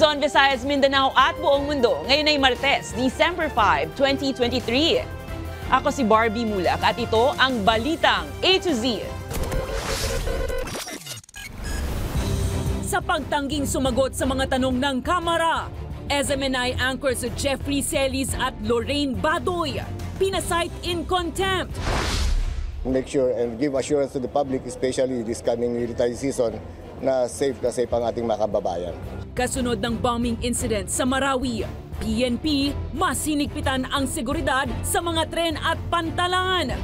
Luzon, Visayas, Mindanao at buong mundo. Ngayon ay Martes, December 5, 2023. Ako si Barbie Mulak at ito ang Balitang A to Z. Sa pagtangging sumagot sa mga tanong ng Kamara, SMNI anchors Jeffrey Celis at Lorraine Badoy, pinasight in contempt. make sure and give assurance to the public, especially this coming military season, na safe na safe ang ating mga kababayan. Kasunod ng bombing incident sa Marawi, PNP masinigpitan ang seguridad sa mga tren at pantalan.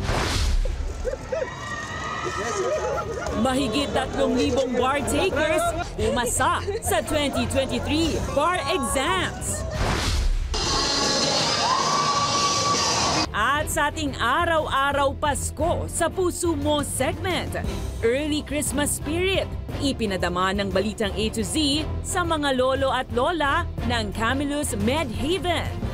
Mahigit 3,000 bar takers umasa sa 2023 bar exams. At sa ating araw-araw Pasko sa Puso Mo segment, Early Christmas Spirit, ipinadama ng balitang A to Z sa mga lolo at lola ng Camillus Medhaven.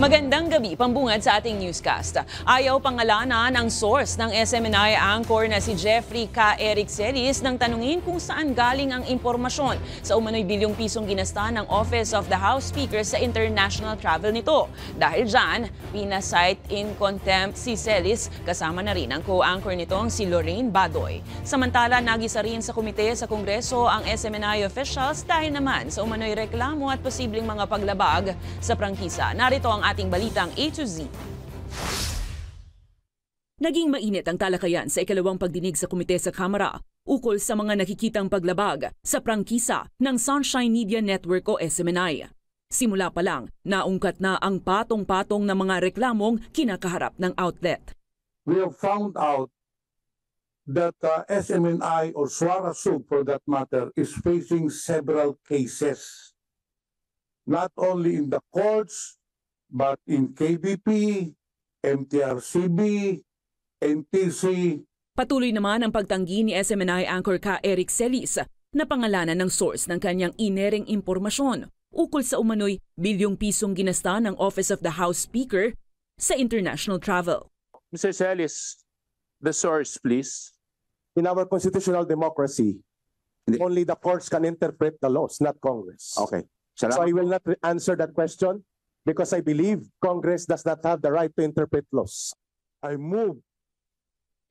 Magandang gabi, pambungad sa ating newscast. Ayaw pangalanan ang source ng SMNI anchor na si Jeffrey K. Eric Celis nang tanungin kung saan galing ang impormasyon sa umano'y bilyong pisong ginasta ng Office of the House Speaker sa international travel nito. Dahil dyan, pinasight in contempt si Celis kasama na rin ang co-anchor nitong si Lorraine Badoy. Samantala, nagisa rin sa komite sa Kongreso ang SMNI officials dahil naman sa umano'y reklamo at posibleng mga paglabag sa prangkisa. Narito ang ating balitang A to Z. Naging mainit ang talakayan sa ikalawang pagdinig sa komite sa Kamara ukol sa mga nakikitang paglabag sa prangkisa ng Sunshine Media Network o SMNI. Simula pa lang, naungkat na ang patong-patong na mga reklamong kinakaharap ng outlet. we have found out that uh, SMNI or Suara Sub for that matter is facing several cases. Not only in the courts, but in KBP, MTRCB, NTC, Patuloy naman ang pagtanggi ni SMNI anchor ka Eric Celis na pangalanan ng source ng kanyang inereng impormasyon ukol sa umano'y bilyong pisong ginasta ng Office of the House Speaker sa international travel. Mr. Celis, the source, please. in our constitutional democracy, only the courts can interpret the laws, not Congress. Okay. So I Salamat. will not answer that question because I believe Congress does not have the right to interpret laws. I move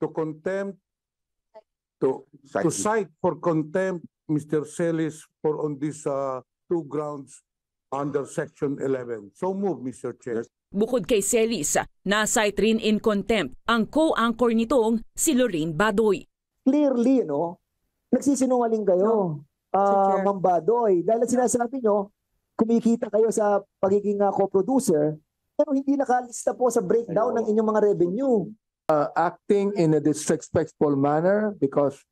to contempt, to, Cite to cite for contempt Mr. Celis for on these uh, two grounds under section 11. So move, Mr. Chair. Bukod kay Celis, na-cite rin in contempt ang co-anchor nitong si Lorraine Badoy. clearly, no, nagsisinungaling kayo, ah Chair. Ma'am Badoy. Dahil sinasabi nyo, kumikita kayo sa pagiging ah, co-producer, pero hindi nakalista po sa breakdown ng inyong mga revenue. Uh, acting in a disrespectful manner because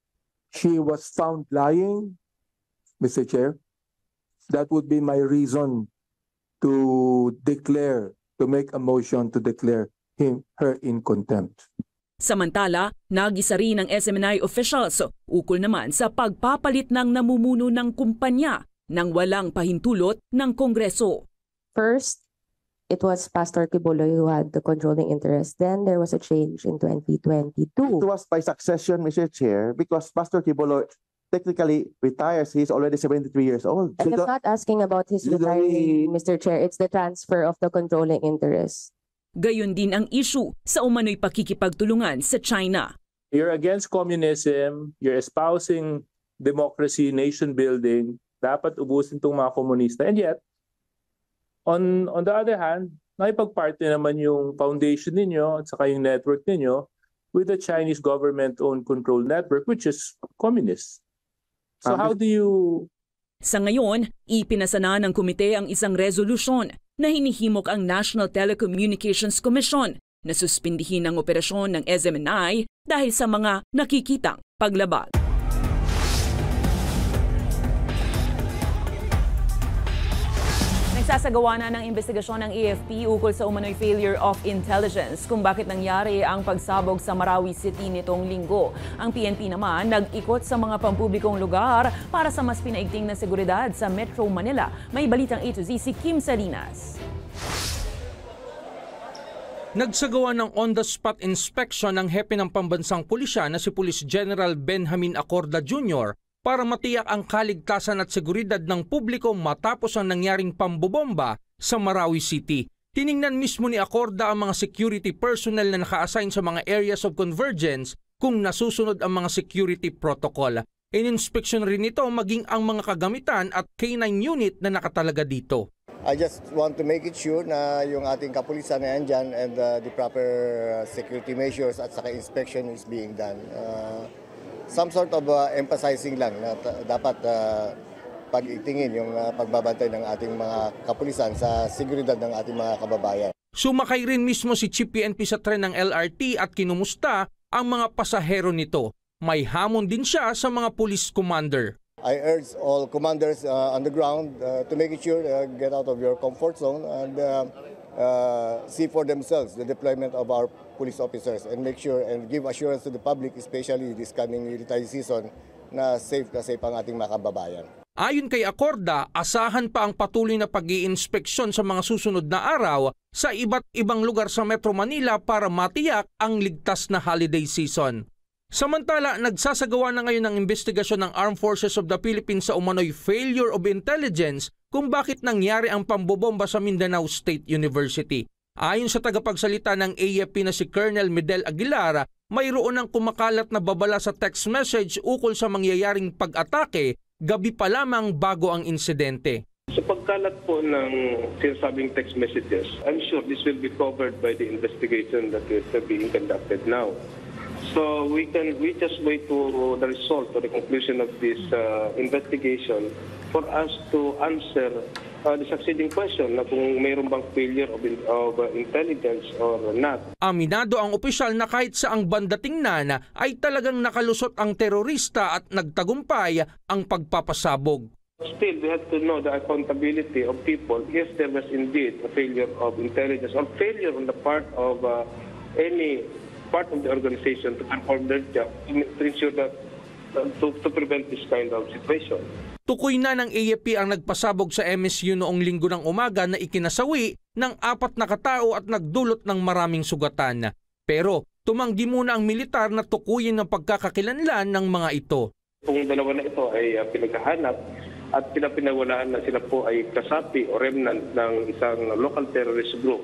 she was found lying, Mr. Chair, that would be my reason to declare, to make a motion to declare him, her in contempt. Samantala, nagisa rin ng SMNI officials ukol naman sa pagpapalit ng namumuno ng kumpanya nang walang pahintulot ng Kongreso. First, it was Pastor Kibuloy who had the controlling interest. Then there was a change in 2022. It was by succession, Mr. Chair, because Pastor Kibolo technically retires. He's already 73 years old. So And I'm the- not asking about his retiring, Mr. Chair. It's the transfer of the controlling interest. Gayon din ang issue sa umano'y pakikipagtulungan sa China. You're against communism, you're espousing democracy, nation building, dapat ubusin tong mga komunista. And yet, on on the other hand, nakipag-partner naman yung foundation ninyo at saka yung network ninyo with the Chinese government-owned control network which is communist. So Um, how do you Sa ngayon, ipinasa na ng komite ang isang resolusyon na hinihimok ang National Telecommunications Commission na suspindihin ang operasyon ng SMNI dahil sa mga nakikitang paglabag. Nagsasagawa na ng investigasyon ng AFP ukol sa umano'y failure of intelligence kung bakit nangyari ang pagsabog sa Marawi City nitong linggo. Ang PNP naman nag-ikot sa mga pampublikong lugar para sa mas pinaigting na seguridad sa Metro Manila. May balitang A to Z si Kim Salinas. Nagsagawa ng on-the-spot inspection ng hepe ng pambansang pulisya na si Police General Benjamin Acorda Jr. para matiyak ang kaligtasan at seguridad ng publiko matapos ang nangyaring pambobomba sa Marawi City. Tiningnan mismo ni Acorda ang mga security personnel na naka-assign sa mga areas of convergence kung nasusunod ang mga security protocol. In-inspection rin ito maging ang mga kagamitan at K9 unit na nakatalaga dito. I just want to make it sure na yung ating kapulisan na andyan and uh, the proper uh, security measures at saka inspection is being done. Uh, some sort of uh, emphasizing lang na dapat uh, pag-itingin yung uh, pagbabantay ng ating mga kapulisan sa seguridad ng ating mga kababayan. Sumakay rin mismo si Chief PNP sa tren ng LRT at kinumusta ang mga pasahero nito. May hamon din siya sa mga police commander. I urge all commanders uh, on the ground uh, to make sure uh, get out of your comfort zone and uh, uh, see for themselves the deployment of our police officers and make sure and give assurance to the public, especially this coming military season, na safe na safe ang ating mga kababayan. Ayon kay Acorda, asahan pa ang patuloy na pag inspeksyon sa mga susunod na araw sa iba't ibang lugar sa Metro Manila para matiyak ang ligtas na holiday season. Samantala, nagsasagawa na ngayon ng investigasyon ng Armed Forces of the Philippines sa umano'y failure of intelligence kung bakit nangyari ang pambobomba sa Mindanao State University. Ayon sa tagapagsalita ng AFP na si Colonel Medel Aguilar, mayroon ng kumakalat na babala sa text message ukol sa mangyayaring pag-atake gabi pa lamang bago ang insidente. Sa pagkalat po ng sinasabing text messages, I'm sure this will be covered by the investigation that is being conducted now. So we can we just wait to the result or the conclusion of this uh, investigation for us to answer uh, the succeeding question na kung mayroon bang failure of, of uh, intelligence or not. Aminado ang opisyal na kahit saang banda tingnan ay talagang nakalusot ang terorista at nagtagumpay ang pagpapasabog. Still, we have to know the accountability of people if there was indeed a failure of intelligence or failure on the part of uh, any part of the organization to perform their job to, to ensure that uh, to, to prevent this kind of situation. Tukoy na ng AFP ang nagpasabog sa MSU noong linggo ng umaga na ikinasawi ng apat na katao at nagdulot ng maraming sugatan. Pero tumanggi muna ang militar na tukuyin ang pagkakakilanlan ng mga ito. Kung dalawa na ito ay uh, pinaghahanap at pinapinawalaan na sila po ay kasapi o remnant ng isang local terrorist group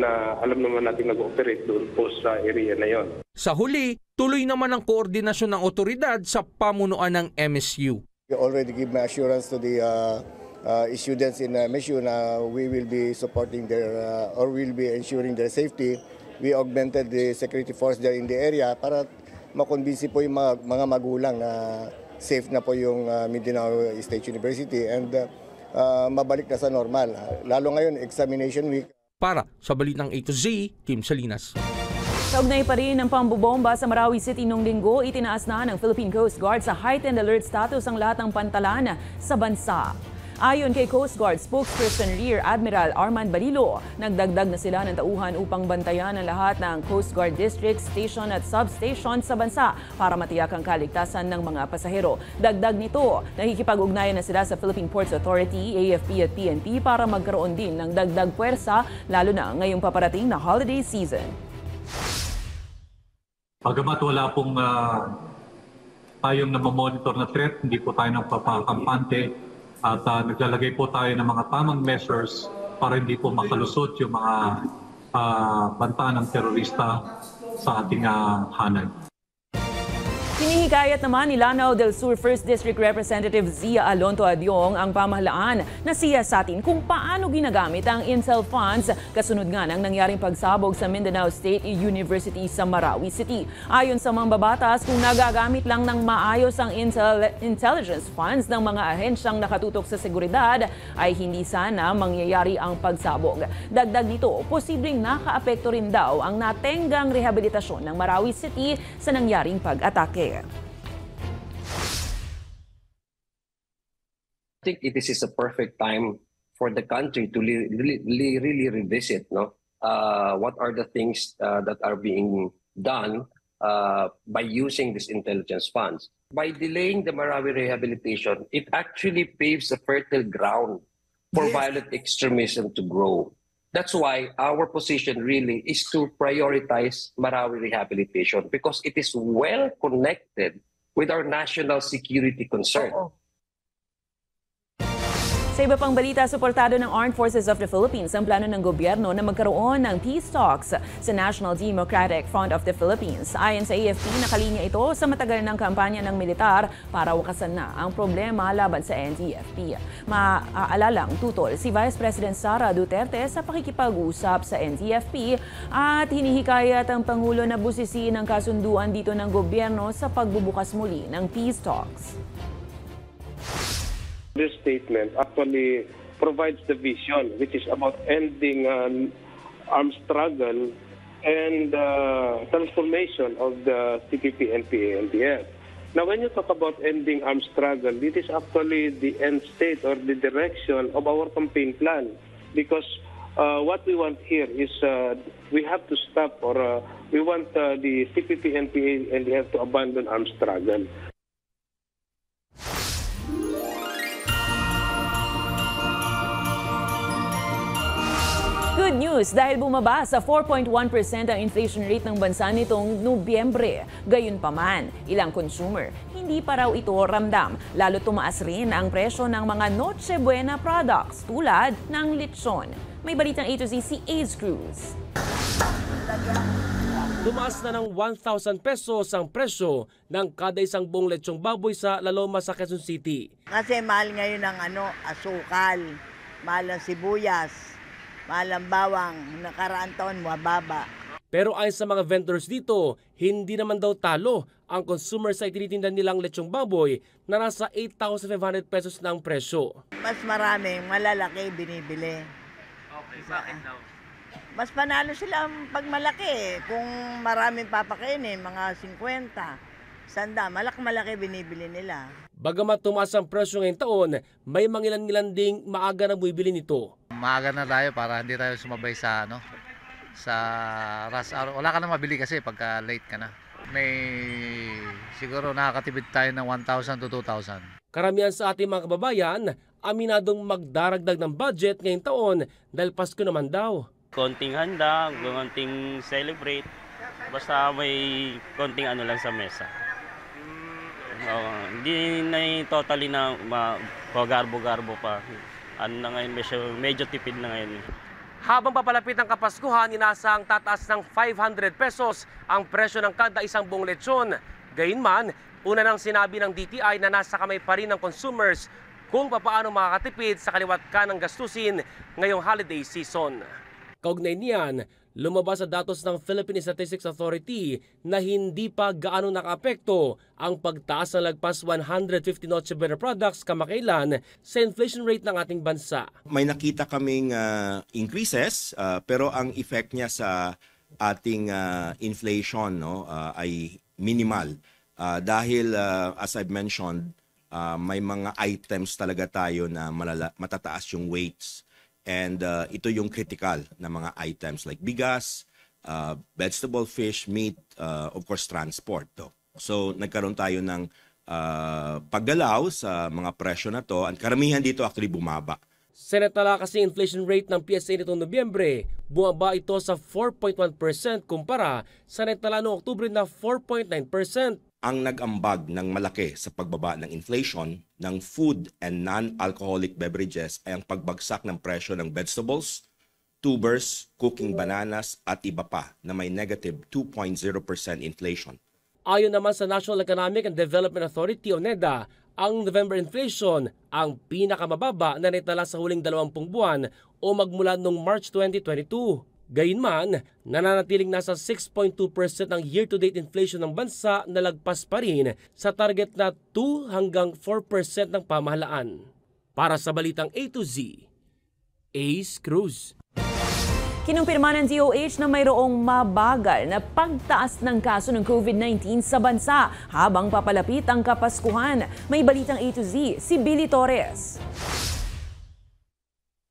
na alam naman natin nag-operate doon po sa area na yon. Sa huli, tuloy naman ang koordinasyon ng otoridad sa pamunuan ng MSU. We already give my assurance to the uh, uh, students in uh, MSU na we will be supporting their uh, or will be ensuring their safety. We augmented the security force there in the area para makonbinsi po yung mga, mga magulang na safe na po yung uh, Mindanao State University and uh, uh, mabalik na sa normal. Lalo ngayon, examination week. Para sa Balitang A to Z, Kim Salinas. Kaugnay pa rin ng pambobomba sa Marawi City noong linggo, itinaas na ng Philippine Coast Guard sa heightened alert status ang lahat ng pantalan sa bansa. Ayon kay Coast Guard spokesperson Rear Admiral Armand Balilo, nagdagdag na sila ng tauhan upang bantayan ang lahat ng Coast Guard district, station at substation sa bansa para matiyak ang kaligtasan ng mga pasahero. Dagdag nito, nakikipag-ugnayan na sila sa Philippine Ports Authority, AFP at PNP para magkaroon din ng dagdag puwersa lalo na ngayong paparating na holiday season. Pagamat wala pong uh, tayong namamonitor na threat, hindi po tayo nagpapakampante at uh, naglalagay po tayo ng mga tamang measures para hindi po makalusot yung mga uh, banta ng terorista sa ating uh, hanay. Hinihikayat naman ni Lanao del Sur 1st District Representative Zia Alonto Adyong ang pamahalaan na siya sa atin kung paano ginagamit ang Intel funds kasunod nga ng nangyaring pagsabog sa Mindanao State University sa Marawi City. Ayon sa mga babatas, kung nagagamit lang ng maayos ang Intel intelligence funds ng mga ahensyang nakatutok sa seguridad, ay hindi sana mangyayari ang pagsabog. Dagdag nito, posibleng nakaapekto rin daw ang natenggang rehabilitasyon ng Marawi City sa nangyaring pag-atake. I think this is a perfect time for the country to really, really, really revisit no? Uh, what are the things uh, that are being done uh, by using these intelligence funds. By delaying the Marawi rehabilitation, it actually paves a fertile ground for Yes. violent extremism to grow. That's why our position really is to prioritize Marawi rehabilitation because it is well connected with our national security concern. Sa iba pang balita, suportado ng Armed Forces of the Philippines ang plano ng gobyerno na magkaroon ng peace talks sa National Democratic Front of the Philippines. Ayon sa AFP, nakalinya ito sa matagal ng kampanya ng militar para wakasan na ang problema laban sa NDFP. Maaalalang tutol si Vice President Sara Duterte sa pakikipag-usap sa NDFP at hinihikayat ang Pangulo na busisiin ang kasunduan dito ng gobyerno sa pagbubukas muli ng peace talks. This statement actually provides the vision, which is about ending um, armed struggle and uh, transformation of the CPP, NPA, NDF. Now, when you talk about ending armed struggle, it is actually the end state or the direction of our campaign plan. Because uh, what we want here is uh, we have to stop or uh, we want uh, the CPP, NPA, NDF to abandon armed struggle. Good news dahil bumaba sa 4.1% ang inflation rate ng bansa nitong Nobyembre. Gayunpaman, ilang consumer, hindi pa raw ito ramdam. Lalo tumaas rin ang presyo ng mga Noche Buena products tulad ng lechon. May balitang A to Z si Ace Cruz. Tumaas na ng 1,000 pesos ang presyo ng kada isang buong lechong baboy sa Laloma sa Quezon City. Kasi mahal ngayon ng ano, asukal, mahal ng sibuyas, mahal ng bawang, nakaraan taon mababa. Pero ayon sa mga vendors dito, hindi naman daw talo ang consumer sa itinitinda nilang lechong baboy na nasa 8,500 pesos na ang presyo. Mas maraming malalaki binibili. Okay, bakit daw? Mas panalo sila pag malaki. Kung maraming papakainin, mga 50, sanda, malak-malaki binibili nila. Bagamat tumaas ang presyo ngayong taon, may mangilan-ngilan ding maaga na bumibili nito. Maaga na tayo para hindi tayo sumabay sa ano sa rush hour. Wala ka na mabili kasi pagka late ka na. May siguro nakakatipid tayo ng 1,000 to 2,000. Karamihan sa ating mga kababayan, aminadong magdaragdag ng budget ngayong taon dahil Pasko naman daw. konting handa, konting celebrate. Basta may konting ano lang sa mesa. Oo, hindi na totally na ma- garbo-garbo pa. Ano na ngayon, medyo, medyo tipid na ngayon. Habang papalapit ang Kapaskuhan, inasang tataas ng 500 pesos ang presyo ng kada isang buong lechon. Gayunman, una nang sinabi ng DTI na nasa kamay pa rin ng consumers kung papaano makakatipid sa kaliwat ka ng gastusin ngayong holiday season. Kaugnay niyan, lumabas sa datos ng Philippine Statistics Authority na hindi pa gaano nakaapekto ang pagtaas ng lagpas 150 Noche Buena products kamakailan sa inflation rate ng ating bansa. may nakita kaming ah, increases ah, pero ang effect niya sa ating ah, inflation no ah, ay minimal Ah, dahil ah, as I've mentioned ah, may mga items talaga tayo na malala- matataas yung weights and ah, ito yung critical na mga items like bigas, ah, vegetable, fish, meat, ah, of course transport to. So nagkaroon tayo ng ah, paggalaw sa mga presyo na to at karamihan dito actually bumaba. Senatala kasi inflation rate ng PSA nitong Nobyembre, bumaba ito sa 4.1% kumpara sa netala noong Oktubre na 4.9%. ang nag-ambag ng malaki sa pagbaba ng inflation ng food and non-alcoholic beverages ay ang pagbagsak ng presyo ng vegetables, tubers, cooking bananas at iba pa na may negative 2.0% inflation. Ayon naman sa National Economic and Development Authority o NEDA, ang November inflation ang pinakamababa na naitala sa huling 20 buwan o magmula noong March 2022. Gayunman, nananatiling nasa 6.2% ang year-to-date inflation ng bansa na lagpas pa rin sa target na 2 hanggang 4% ng pamahalaan. Para sa Balitang A to Z, Ace Cruz. Kinumpirma ng DOH na mayroong mabagal na pagtaas ng kaso ng COVID-19 sa bansa habang papalapit ang Kapaskuhan. May balitang A to Z, si Billy Torres.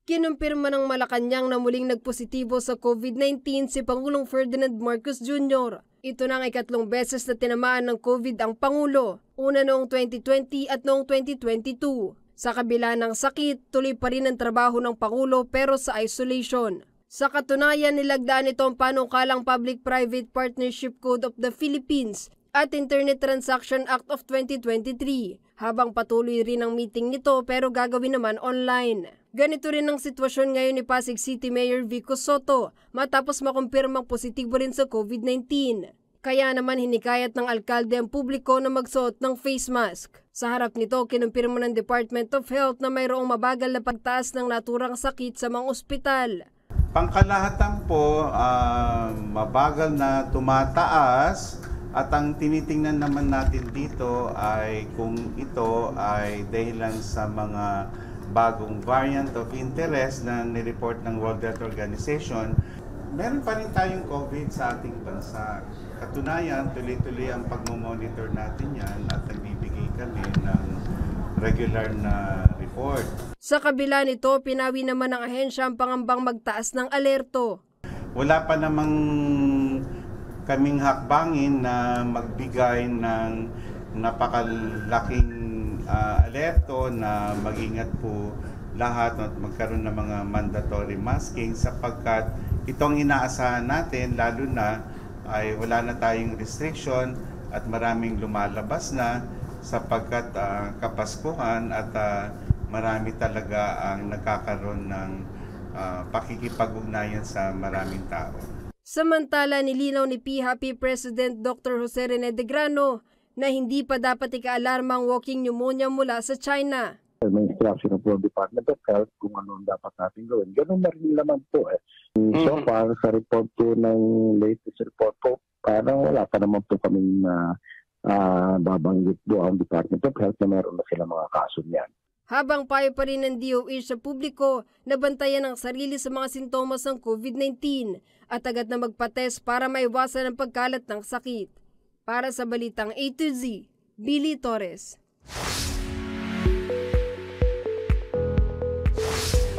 Kinumpirma ng Malacanang na muling nagpositibo sa COVID-19 si Pangulong Ferdinand Marcos Jr. Ito na ang ikatlong beses na tinamaan ng COVID ang Pangulo, una noong 2020 at noong 2022. Sa kabila ng sakit, tuloy pa rin ang trabaho ng Pangulo pero sa isolation. Sa katunayan, nilagdaan ito ang panukalang Public-Private Partnership Code of the Philippines at Internet Transaction Act of 2023 habang patuloy rin ang meeting nito pero gagawin naman online. Ganito rin ang sitwasyon ngayon ni Pasig City Mayor Vico Soto matapos makumpirmang positibo rin sa COVID-19. Kaya naman hinikayat ng alkalde ang publiko na magsuot ng face mask. Sa harap nito, kinumpirma ng Department of Health na mayroong mabagal na pagtaas ng naturang sakit sa mga ospital. Pangkalahatan po, ah, mabagal na tumataas at ang tinitingnan naman natin dito ay kung ito ay dahilan sa mga bagong variant of interest na nireport ng World Health Organization. Meron pa rin tayong COVID sa ating bansa. Katunayan, tuloy-tuloy ang pagmamonitor natin yan at nagbibigay kami ng regular na report. Sa kabila nito, pinawi naman ng ahensya ang pangambang magtaas ng alerto. Wala pa namang kaming hakbangin na magbigay ng napakalaking ah, alerto na mag-ingat po lahat at magkaroon ng mga mandatory masking sapagkat itong inaasahan natin lalo na ay wala na tayong restriction at maraming lumalabas na sapagkat ah, kapaskuhan at ah, marami talaga ang nagkakaroon ng ah, pakikipag-ugnayan sa maraming tao. Samantala, nilinaw ni PHP President Dr. Jose Rene de Grano na hindi pa dapat ikaalarma ang walking pneumonia mula sa China. may instruction po ng Department of Health kung ano ang dapat natin gawin. Ganun na rin naman po eh. So far, sa report po ng latest report po, parang wala pa naman po kaming uh, babanggit do ang Department of Health na meron na sila mga kaso niyan. Habang payo pa rin ng DOH sa publiko na bantayan ang sarili sa mga sintomas ng COVID-19 at agad na magpates para maiwasan ang pagkalat ng sakit. Para sa Balitang A to Z, Billy Torres.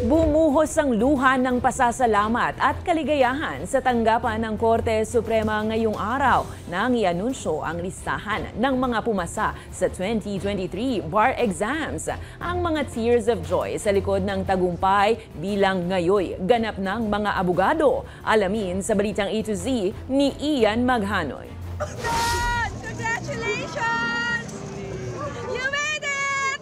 Bumuhos ang luha ng pasasalamat at kaligayahan sa tanggapan ng Korte Suprema ngayong araw nang ianunsyo ang listahan ng mga pumasa sa 2023 bar exams. Ang mga tears of joy sa likod ng tagumpay bilang ngayoy ganap ng mga abogado. Alamin sa Balitang A to Z ni Ian Maghanoy. Congratulations! You made!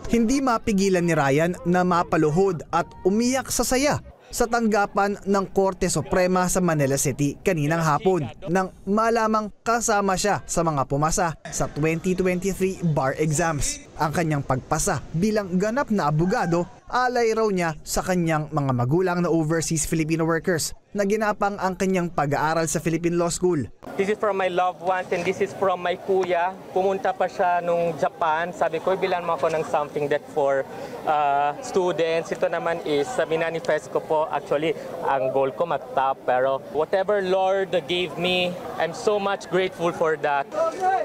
Hindi mapigilan ni Ryan na mapaluhod at umiyak sa saya sa tanggapan ng Korte Suprema sa Manila City kaninang hapon nang malamang kasama siya sa mga pumasa sa 2023 bar exams. Ang kanyang pagpasa bilang ganap na abogado alay raw niya sa kanyang mga magulang na overseas Filipino workers na ginapang ang kanyang pag-aaral sa Philippine Law School. This is from my loved ones and this is from my kuya. Pumunta pa siya nung Japan. Sabi ko, bilan mo ako ng something that for uh, students. Ito naman is, sa minanifest ko po, actually, ang goal ko mag-top. Pero whatever Lord gave me, I'm so much grateful for that.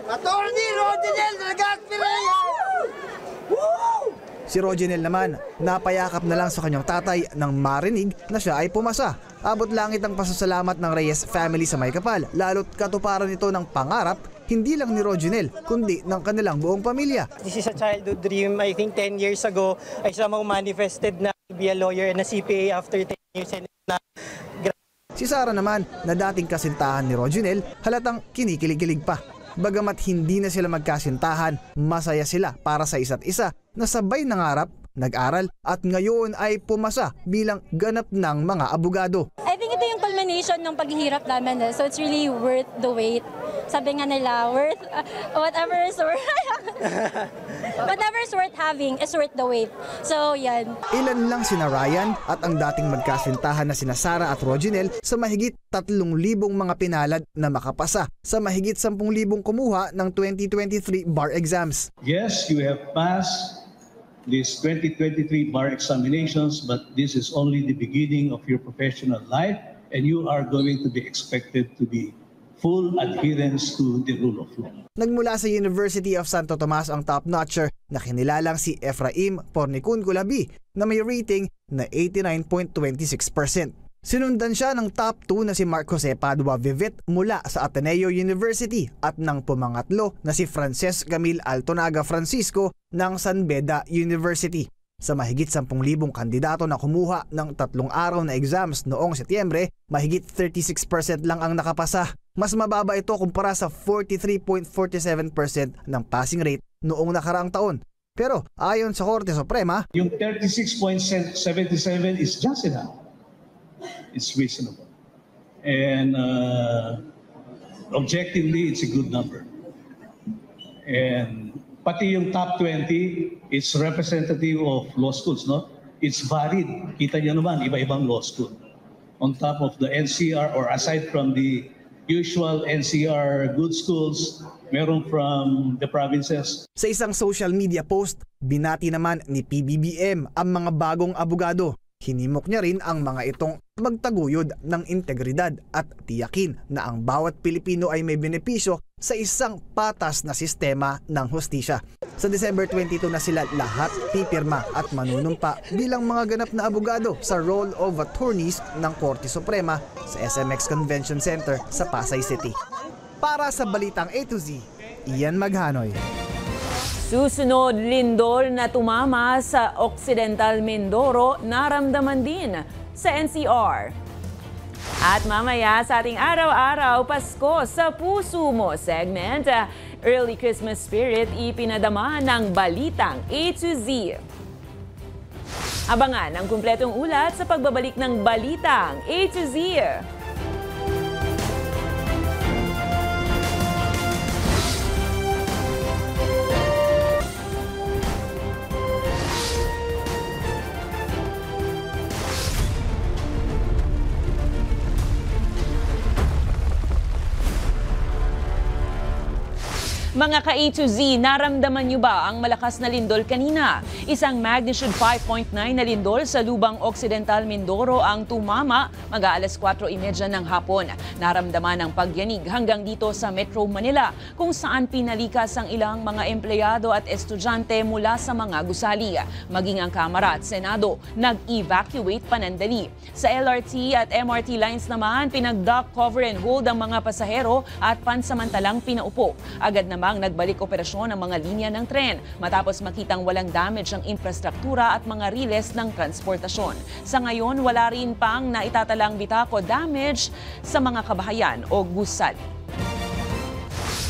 Attorney Rodinel Regas-Pireya! Si Rogenel naman, napayakap na lang sa kanyang tatay nang marinig na siya ay pumasa. Abot langit ang pasasalamat ng Reyes family sa Maykapal, lalo't katuparan ito ng pangarap hindi lang ni Rogenel, kundi ng kanilang buong pamilya. This is a childhood dream. I think 10 years ago, I somehow manifested na be a lawyer and a CPA after 10 years and na Si Sara naman, na dating kasintahan ni Rogenel, halatang kinikilig-kilig pa. Bagamat hindi na sila magkasintahan, masaya sila para sa isa't isa na sabay nangarap, nag-aral at ngayon ay pumasa bilang ganap ng mga abogado. I think ito yung culmination ng paghihirap namin. Eh. So it's really worth the wait. Sabi nga nila, worth, uh, whatever is worth, whatever is worth having is worth the wait. So yan. Ilan lang sina Ryan at ang dating magkasintahan na sina Sara at Roginel sa mahigit 3,000 mga pinalad na makapasa sa mahigit 10,000 kumuha ng 2023 bar exams. Yes, you have passed these 2023 bar examinations, but this is only the beginning of your professional life, and you are going to be expected to be full adherence to the rule of law. Nagmula sa University of Santo Tomas ang top-notcher na kinilalang si Efraim Pornicun Culabi na may rating na 89.26%. Sinundan siya ng top 2 na si Mark Jose Padua Vivet mula sa Ateneo University at ng pumangatlo na si Frances Camille Altonaga Francisco ng San Beda University. Sa mahigit 10,000 kandidato na kumuha ng tatlong araw na exams noong Setyembre, mahigit 36% lang ang nakapasa. Mas mababa ito kumpara sa 43.47% ng passing rate noong nakaraang taon. Pero ayon sa Korte Suprema, Yung 36.77 is just enough. It's reasonable. And uh, objectively, it's a good number. And pati yung top 20 is representative of law schools, no? It's varied. Kita niyo naman, iba-ibang law school. On top of the NCR or aside from the usual NCR good schools, meron from the provinces. Sa isang social media post, binati naman ni PBBM ang mga bagong abogado. Hinimok niya rin ang mga itong magtaguyod ng integridad at tiyakin na ang bawat Pilipino ay may benepisyo sa isang patas na sistema ng hustisya. Sa December 22 na sila lahat pipirma at manunumpa bilang mga ganap na abogado sa Roll of Attorneys ng Korte Suprema sa SMX Convention Center sa Pasay City. Para sa Balitang A to Z, Ian Maghanoy. Susunod lindol na tumama sa Occidental Mindoro naramdaman din sa NCR. At mamaya sa ating araw-araw Pasko sa Puso Mo segment, uh, Early Christmas Spirit ipinadama ng Balitang A to Z. Abangan ang kumpletong ulat sa pagbabalik ng Balitang A to Z. Mga ka-A to Z, naramdaman niyo ba ang malakas na lindol kanina? Isang magnitude 5.9 na lindol sa lubang Occidental Mindoro ang tumama mag-aalas 4.30 ng hapon. Naramdaman ang pagyanig hanggang dito sa Metro Manila kung saan pinalikas ang ilang mga empleyado at estudyante mula sa mga gusali. Maging ang Kamara at Senado nag-evacuate panandali. Sa LRT at MRT lines naman, pinag-dock, cover and hold ang mga pasahero at pansamantalang pinaupo. Agad namang nagbalik operasyon ang mga linya ng tren matapos makitang walang damage ang infrastruktura at mga riles ng transportasyon. Sa ngayon, wala rin pang naitatalang bitako damage sa mga kabahayan o gusali.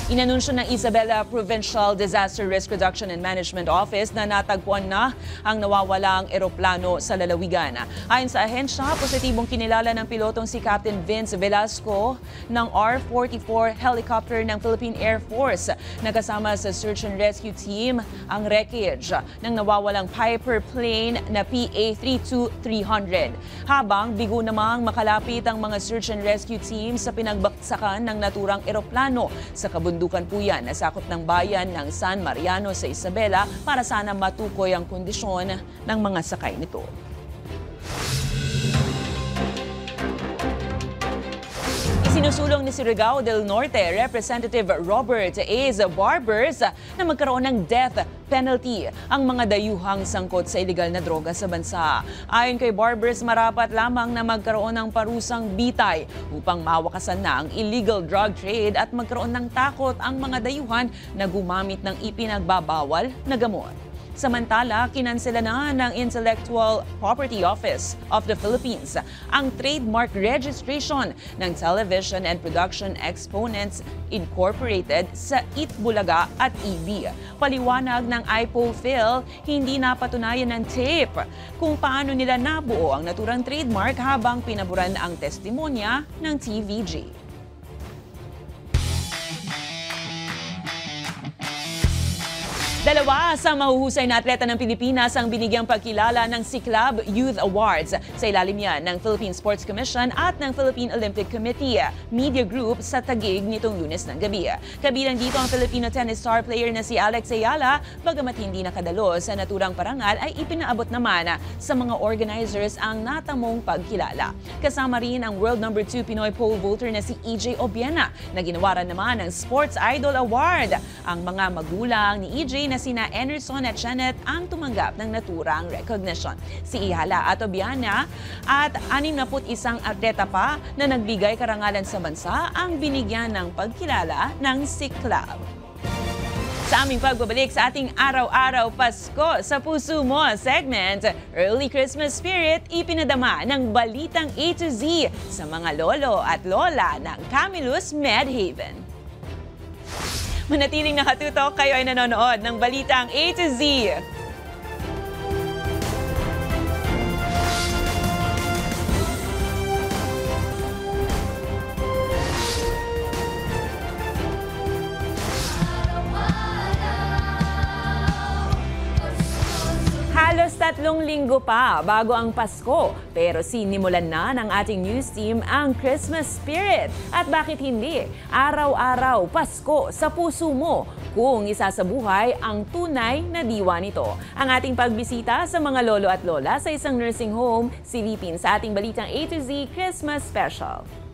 Inanunsyo ng Isabela Provincial Disaster Risk Reduction and Management Office na natagpuan na ang nawawalang eroplano sa lalawigan. Ayon sa ahensya, positibong kinilala ng pilotong si Captain Vince Velasco ng R-44 helicopter ng Philippine Air Force. Nagkasama sa search and rescue team ang wreckage ng nawawalang Piper plane na PA-32300. Habang bigo namang makalapit ang mga search and rescue team sa pinagbaksakan ng naturang eroplano sa kabundukan Bundukan po yan na sakop ng bayan ng San Mariano sa Isabela para sana matukoy ang kondisyon ng mga sakay nito. Isinusulong ni Surigao del Norte Representative Robert A. Barbers na magkaroon ng death penalty ang mga dayuhang sangkot sa illegal na droga sa bansa. Ayon kay Barbers, marapat lamang na magkaroon ng parusang bitay upang mawakasan na ang illegal drug trade at magkaroon ng takot ang mga dayuhan na gumamit ng ipinagbabawal na gamot. Samantala, kinansela na ng Intellectual Property Office of the Philippines ang trademark registration ng Television and Production Exponents Incorporated sa Itbulaga at EB. Paliwanag ng IPOFIL, hindi napatunayan ng tape kung paano nila nabuo ang naturang trademark habang pinaburan ang testimonya ng TVG. Dalawa sa mahuhusay na atleta ng Pilipinas ang binigyang pagkilala ng Siklab Youth Awards. Sa ilalim yan ng Philippine Sports Commission at ng Philippine Olympic Committee Media Group sa Tagig nitong lunes ng gabi. Kabilang dito ang Filipino tennis star player na si Alex Ayala, bagamat hindi nakadalo sa naturang parangal ay ipinaabot naman sa mga organizers ang natamong pagkilala. Kasama rin ang world number 2 Pinoy pole vaulter na si EJ Obiena na ginawaran naman ng Sports Idol Award. Ang mga magulang ni EJ na sina Enerson at Janet ang tumanggap ng naturang recognition. Si Ihala at Obiana at 61 atleta pa na nagbigay karangalan sa bansa ang binigyan ng pagkilala ng Siklab. Sa aming pagbabalik sa ating araw-araw Pasko sa Puso Mo segment, Early Christmas Spirit ipinadama ng Balitang A to Z sa mga lolo at lola ng Camillus Medhaven. Manatiling nakatutok, kayo ay nanonood ng Balitang A to Z. Halos tatlong linggo pa bago ang Pasko, pero sinimulan na ng ating news team ang Christmas spirit. At bakit hindi? Araw-araw Pasko sa puso mo kung isa sa buhay ang tunay na diwa nito. Ang ating pagbisita sa mga lolo at lola sa isang nursing home, silipin sa ating balitang A to Z Christmas Special.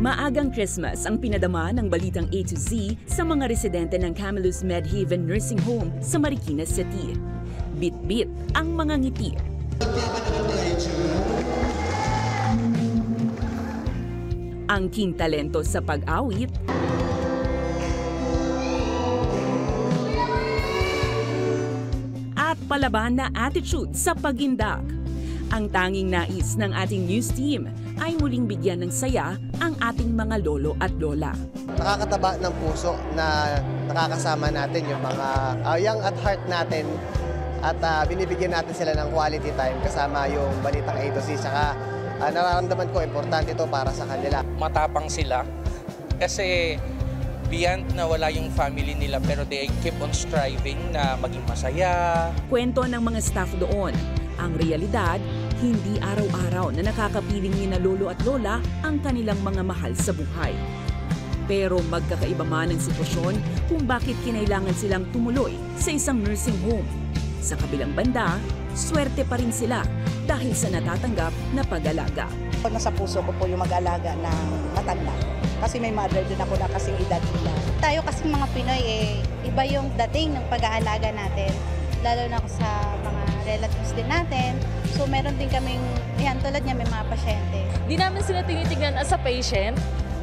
Maagang Christmas ang pinadama ng Balitang A to Z sa mga residente ng Camillus Medhaven Nursing Home sa Marikina City. Bit-bit ang mga ngiti. Ang king talento sa pag-awit, at palaban na attitude sa pagindak. Ang tanging nais ng ating news team ay muling bigyan ng saya ang ating mga lolo at lola. nakakataba ng puso na nakakasama natin yung mga uh, young at heart natin at ah, binibigyan natin sila ng quality time kasama yung Balitang A to Z. Saka ah, nararamdaman ko importante ito para sa kanila. matapang sila kasi beyond na wala yung family nila pero they keep on striving na maging masaya. Kwento ng mga staff doon. Ang realidad, hindi araw-araw na nakakapiling ni na lolo at lola ang kanilang mga mahal sa buhay. Pero magkakaiba man ang sitwasyon kung bakit kinailangan silang tumuloy sa isang nursing home. Sa kabilang banda, swerte pa rin sila dahil sa natatanggap na pag-alaga. Nasa puso ko po yung mag-alaga ng matanda. Kasi may mother din ako na kasing edad nila. Tayo kasi mga Pinoy eh, iba yung dating ng pag-aalaga natin. Lalo na sa relatives din natin. So meron din kaming, yan tulad niya may mga pasyente. Di namin sila tinitignan as a patient.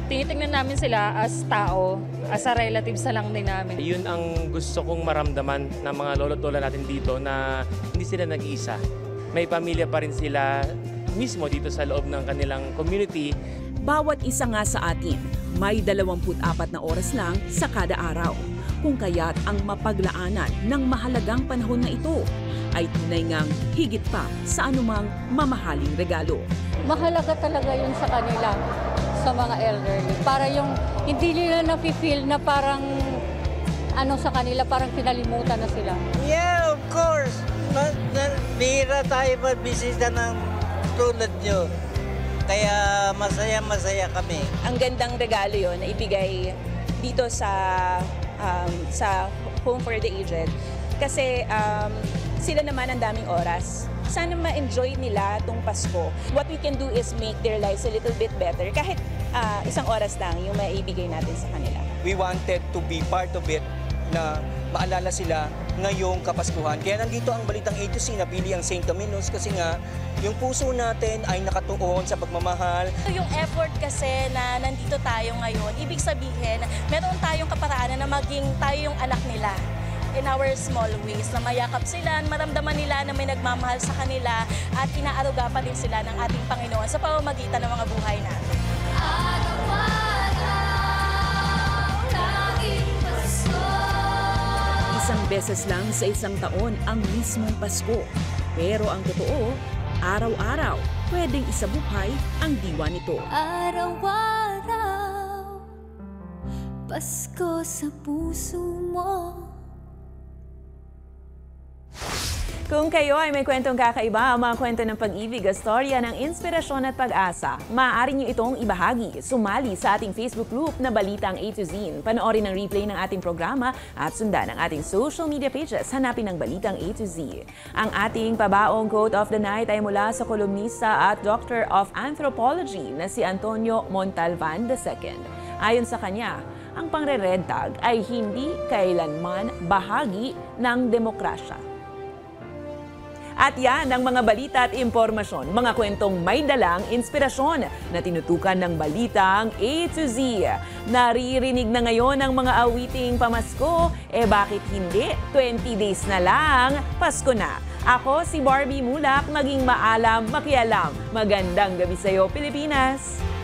Tinitignan namin sila as tao, as a relatives na lang din namin. Yun ang gusto kong maramdaman ng mga lolo't lola natin dito na hindi sila nag-iisa. May pamilya pa rin sila mismo dito sa loob ng kanilang community. Bawat isa nga sa atin, may 24 na oras lang sa kada araw. Kung kaya't ang mapaglaanan ng mahalagang panahon na ito ay tunay ngang higit pa sa anumang mamahaling regalo. Mahalaga talaga yun sa kanila, sa mga elderly. Para yung hindi nila nafe-feel na parang ano sa kanila, parang kinalimutan na sila. Yeah, of course. Ma- na- bihira tayo magbisita ng tulad nyo. Kaya masaya-masaya kami. ang gandang regalo yon na ibigay dito sa um, sa Home for the Aged. Kasi um, sila naman ang daming oras. Sana ma-enjoy nila tong Pasko. What we can do is make their lives a little bit better. Kahit ah, isang oras lang yung maibigay natin sa kanila. we wanted to be part of it na maalala sila ngayong Kapaskuhan. Kaya nandito ang Balitang A to C, napili ang St. Camillus kasi nga yung puso natin ay nakatuon sa pagmamahal. Yung effort kasi na nandito tayo ngayon, ibig sabihin, meron tayong kaparaanan na maging tayo yung anak nila in our small ways, na mayakap sila, maramdaman nila na may nagmamahal sa kanila at inaaruga pa din sila ng ating Panginoon sa pamamagitan ng mga buhay natin. Isang beses lang sa isang taon ang mismong Pasko. Pero ang totoo, araw-araw pwedeng isabuhay ang diwa nito. Araw-araw, Pasko sa puso mo. Kung kayo ay may kwentong kakaiba, mga kwento ng pag-ibig, storya ng inspirasyon at pag-asa, maaari niyo itong ibahagi. Sumali sa ating Facebook group na Balitang A to Z. Panoorin ang replay ng ating programa at sundan ang ating social media pages. Hanapin ang Balitang A to Z. Ang ating pabaong quote of the night ay mula sa kolumnista at Doctor of Anthropology na si Antonio Montalvan II. Ayon sa kanya, ang pangre-red tag ay hindi kailanman bahagi ng demokrasya. At yan ang mga balita at impormasyon, mga kwentong may dalang inspirasyon na tinutukan ng balitang A to Z. Naririnig na ngayon ang mga awiting pamasko, eh bakit hindi? 20 days na lang, Pasko na. Ako si Barbie Mulak, maging maalam, makialam. Magandang gabi sa iyo, Pilipinas!